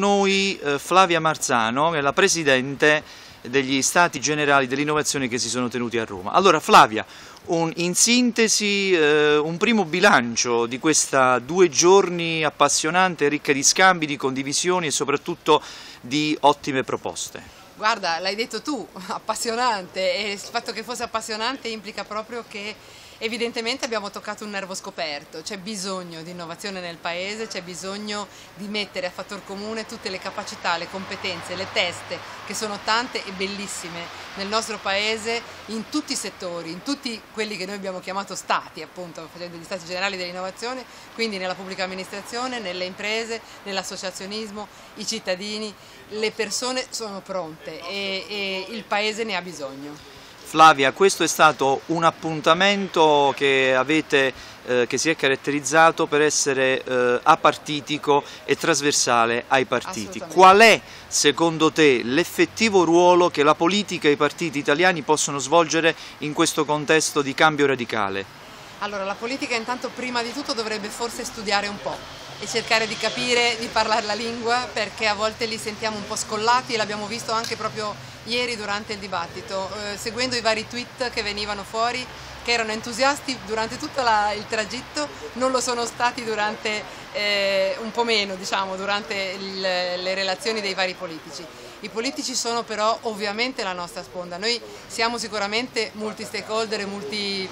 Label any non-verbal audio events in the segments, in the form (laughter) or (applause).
noi eh, Flavia Marzano, che è la Presidente degli Stati Generali dell'Innovazione che si sono tenuti a Roma. Allora Flavia, un, in sintesi eh, un primo bilancio di questa due giorni appassionante, ricca di scambi, di condivisioni e soprattutto di ottime proposte. Guarda, l'hai detto tu, (laughs) appassionante e il fatto che fosse appassionante implica proprio che evidentemente abbiamo toccato un nervo scoperto, c'è bisogno di innovazione nel paese, c'è bisogno di mettere a fattor comune tutte le capacità, le competenze, le teste che sono tante e bellissime nel nostro paese in tutti i settori, in tutti quelli che noi abbiamo chiamato stati, appunto facendo gli stati generali dell'innovazione, quindi nella pubblica amministrazione, nelle imprese, nell'associazionismo, i cittadini, le persone sono pronte e, e il paese ne ha bisogno. Flavia, questo è stato un appuntamento che, avete, eh, che si è caratterizzato per essere eh, apartitico e trasversale ai partiti. Qual è secondo te l'effettivo ruolo che la politica e i partiti italiani possono svolgere in questo contesto di cambio radicale? Allora, la politica intanto prima di tutto dovrebbe forse studiare un po' e cercare di capire, di parlare la lingua perché a volte li sentiamo un po' scollati e l'abbiamo visto anche proprio ieri durante il dibattito, eh, seguendo i vari tweet che venivano fuori che erano entusiasti durante tutto la, il tragitto, non lo sono stati durante, eh, un po' meno diciamo, durante il, le relazioni dei vari politici. I politici sono però ovviamente la nostra sponda, noi siamo sicuramente multi-stakeholder e multi,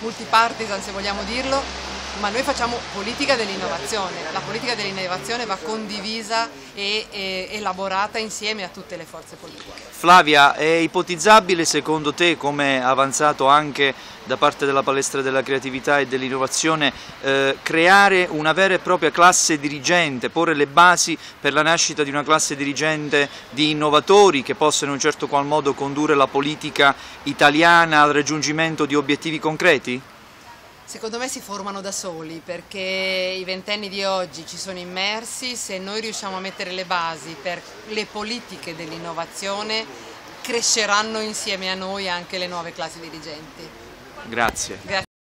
multi-partisan se vogliamo dirlo, ma noi facciamo politica dell'innovazione, la politica dell'innovazione va condivisa e, e, elaborata insieme a tutte le forze politiche. Flavia, è ipotizzabile secondo te, come avanzato anche da parte della palestra della creatività e dell'innovazione, eh, creare una vera e propria classe dirigente, porre le basi per la nascita di una classe dirigente di innovatori che possano in un certo qual modo condurre la politica italiana al raggiungimento di obiettivi concreti? Secondo me si formano da soli perché i ventenni di oggi ci sono immersi, se noi riusciamo a mettere le basi per le politiche dell'innovazione cresceranno insieme a noi anche le nuove classi dirigenti. Grazie. Grazie.